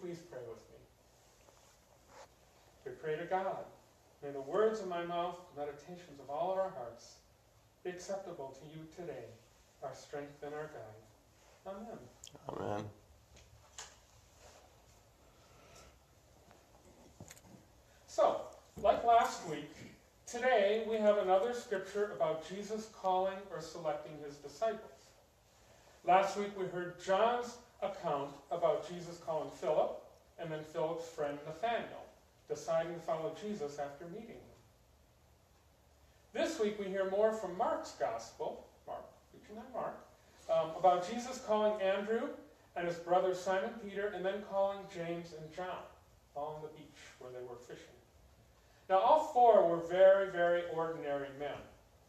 please pray with me? We pray to God. May the words of my mouth, the meditations of all our hearts be acceptable to you today, our strength and our guide. Amen. Amen. So, like last week, today we have another scripture about Jesus calling or selecting his disciples. Last week we heard John's account about Jesus calling Philip and then Philip's friend Nathanael, deciding to follow Jesus after meeting him. This week we hear more from Mark's gospel, Mark, preaching on Mark, um, about Jesus calling Andrew and his brother Simon Peter and then calling James and John, on the beach where they were fishing. Now, all four were very, very ordinary men,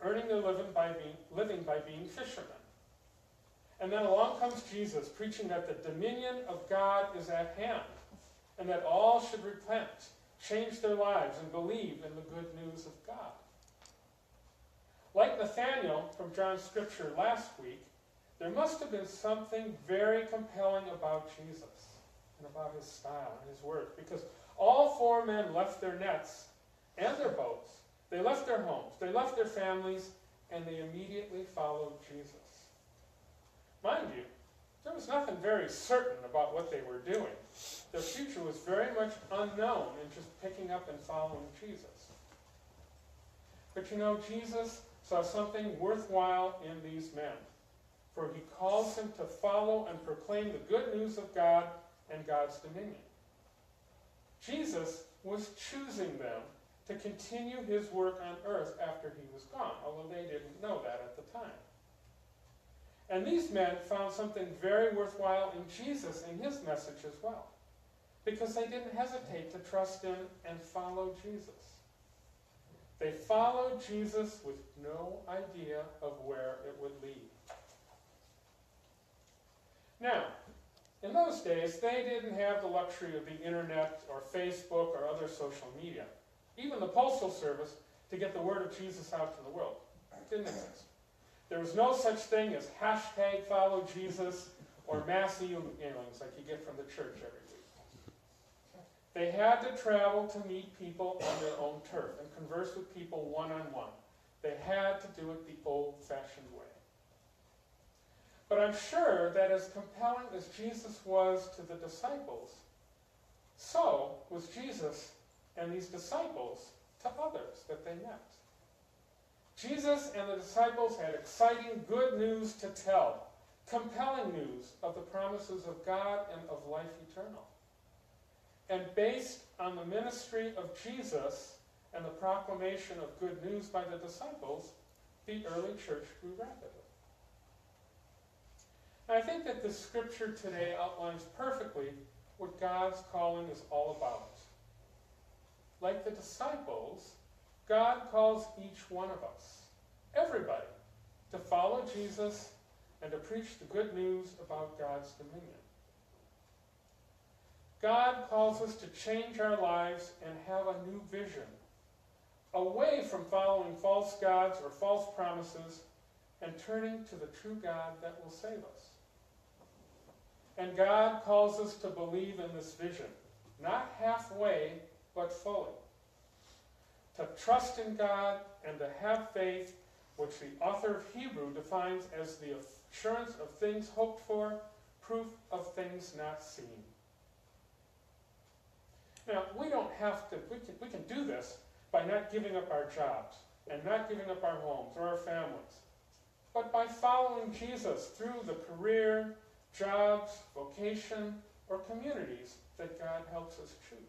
earning their living by being, living by being fishermen. And then along comes Jesus, preaching that the dominion of God is at hand, and that all should repent, change their lives, and believe in the good news of God. Like Nathanael from John's scripture last week, there must have been something very compelling about Jesus and about his style and his words, because all four men left their nets and their boats. They left their homes, they left their families, and they immediately followed Jesus. Mind you, there was nothing very certain about what they were doing. Their future was very much unknown in just picking up and following Jesus. But you know, Jesus saw something worthwhile in these men, for he calls them to follow and proclaim the good news of God and God's dominion. Jesus was choosing them to continue his work on earth after he was gone, although they didn't know that at the time. And these men found something very worthwhile in Jesus and his message as well, because they didn't hesitate to trust in and follow Jesus. They followed Jesus with no idea of where it would lead. Now, in those days, they didn't have the luxury of the internet or Facebook or other social media even the Postal Service, to get the word of Jesus out to the world. It didn't exist. There was no such thing as hashtag follow Jesus or mass emailings like you get from the church every week. They had to travel to meet people on their own turf and converse with people one on one. They had to do it the old fashioned way. But I'm sure that as compelling as Jesus was to the disciples, so was Jesus and these disciples to others that they met. Jesus and the disciples had exciting good news to tell, compelling news of the promises of God and of life eternal. And based on the ministry of Jesus and the proclamation of good news by the disciples, the early church grew rapidly. And I think that the scripture today outlines perfectly what God's calling is all about like the disciples, God calls each one of us, everybody, to follow Jesus and to preach the good news about God's dominion. God calls us to change our lives and have a new vision, away from following false gods or false promises and turning to the true God that will save us. And God calls us to believe in this vision, not halfway, but fully. To trust in God and to have faith, which the author of Hebrew defines as the assurance of things hoped for, proof of things not seen. Now, we don't have to, we can, we can do this by not giving up our jobs and not giving up our homes or our families, but by following Jesus through the career, jobs, vocation, or communities that God helps us choose.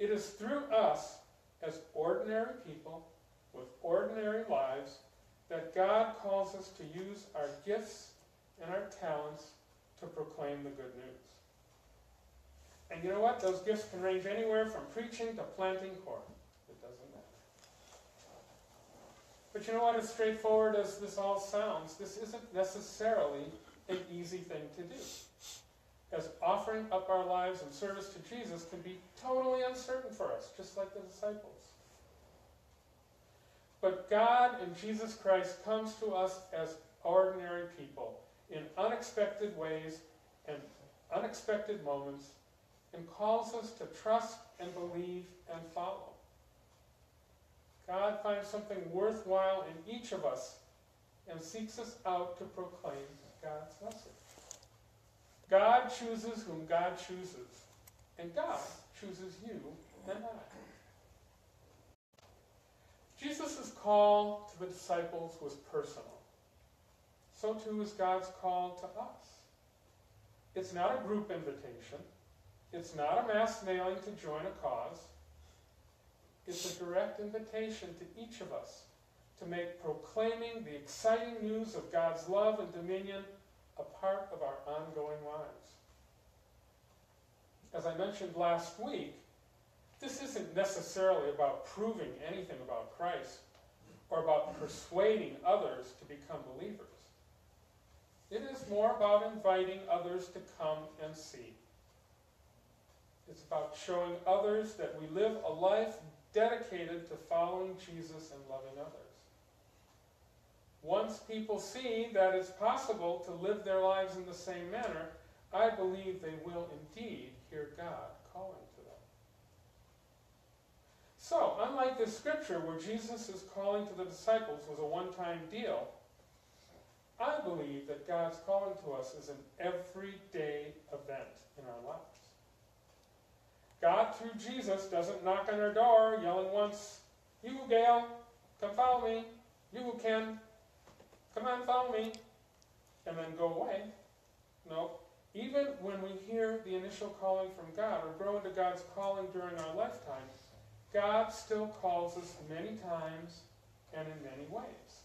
It is through us, as ordinary people with ordinary lives, that God calls us to use our gifts and our talents to proclaim the good news. And you know what? Those gifts can range anywhere from preaching to planting corn. It doesn't matter. But you know what? As straightforward as this all sounds, this isn't necessarily an easy thing to do offering up our lives in service to Jesus can be totally uncertain for us, just like the disciples. But God in Jesus Christ comes to us as ordinary people in unexpected ways and unexpected moments and calls us to trust and believe and follow. God finds something worthwhile in each of us and seeks us out to proclaim God's message. God chooses whom God chooses, and God chooses you and I. Jesus' call to the disciples was personal. So too is God's call to us. It's not a group invitation. It's not a mass mailing to join a cause. It's a direct invitation to each of us to make proclaiming the exciting news of God's love and dominion a part of our ongoing lives. As I mentioned last week, this isn't necessarily about proving anything about Christ or about persuading others to become believers. It is more about inviting others to come and see. It's about showing others that we live a life dedicated to following Jesus and loving others. Once people see that it's possible to live their lives in the same manner, I believe they will indeed hear God calling to them. So, unlike this scripture where Jesus' calling to the disciples was a one time deal, I believe that God's calling to us is an everyday event in our lives. God, through Jesus, doesn't knock on our door yelling once, You, Gail, come follow me. You, Ken, come on, follow me. And then go away. No. Even when we hear the initial calling from God or grow into God's calling during our lifetime, God still calls us many times and in many ways.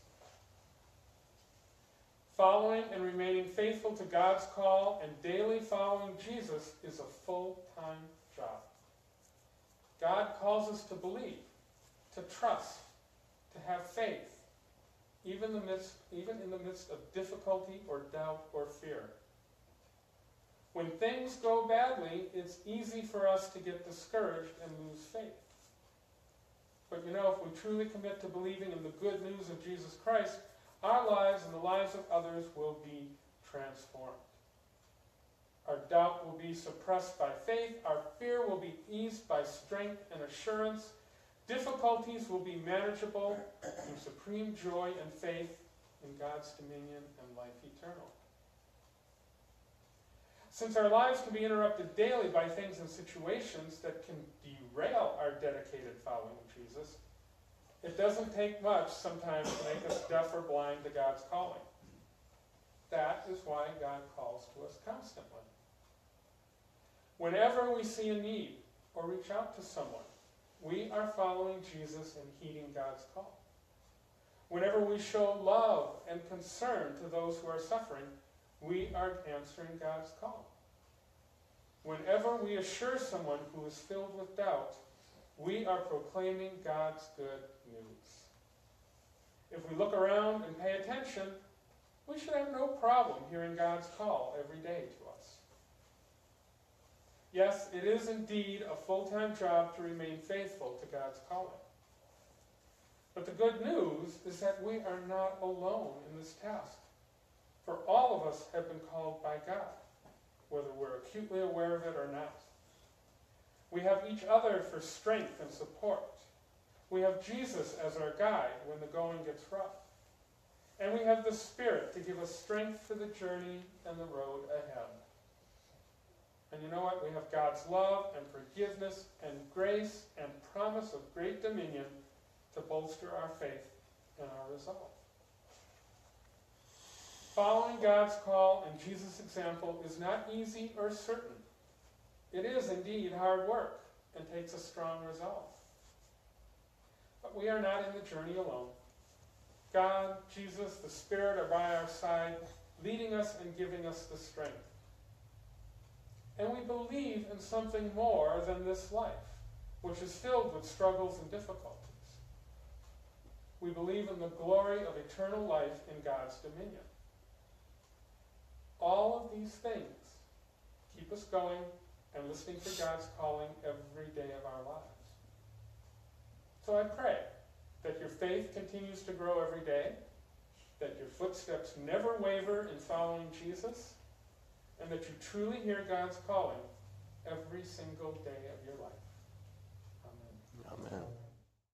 Following and remaining faithful to God's call and daily following Jesus is a full time job. God calls us to believe, to trust, to have faith, even, the midst, even in the midst of difficulty or doubt or fear. When things go badly, it's easy for us to get discouraged and lose faith. But you know, if we truly commit to believing in the good news of Jesus Christ, our lives and the lives of others will be transformed. Our doubt will be suppressed by faith. Our fear will be eased by strength and assurance. Difficulties will be manageable through supreme joy and faith in God's dominion and life eternal. Since our lives can be interrupted daily by things and situations that can derail our dedicated following of Jesus, it doesn't take much sometimes to make us deaf or blind to God's calling. That is why God calls to us constantly. Whenever we see a need or reach out to someone, we are following Jesus and heeding God's call. Whenever we show love and concern to those who are suffering, we are answering God's call. Whenever we assure someone who is filled with doubt, we are proclaiming God's good news. If we look around and pay attention, we should have no problem hearing God's call every day to us. Yes, it is indeed a full time job to remain faithful to God's calling. But the good news is that we are not alone in this task. For all of us have been called by God, whether we're acutely aware of it or not. We have each other for strength and support. We have Jesus as our guide when the going gets rough. And we have the Spirit to give us strength for the journey and the road ahead. And you know what? We have God's love and forgiveness and grace and promise of great dominion to bolster our faith and our resolve. Following God's call and Jesus' example is not easy or certain. It is indeed hard work and takes a strong resolve. But we are not in the journey alone. God, Jesus, the Spirit are by our side, leading us and giving us the strength. And we believe in something more than this life, which is filled with struggles and difficulties. We believe in the glory of eternal life in God's dominion. All of these things keep us going and listening for God's calling every day of our lives. So I pray that your faith continues to grow every day, that your footsteps never waver in following Jesus, and that you truly hear God's calling every single day of your life. Amen. Amen.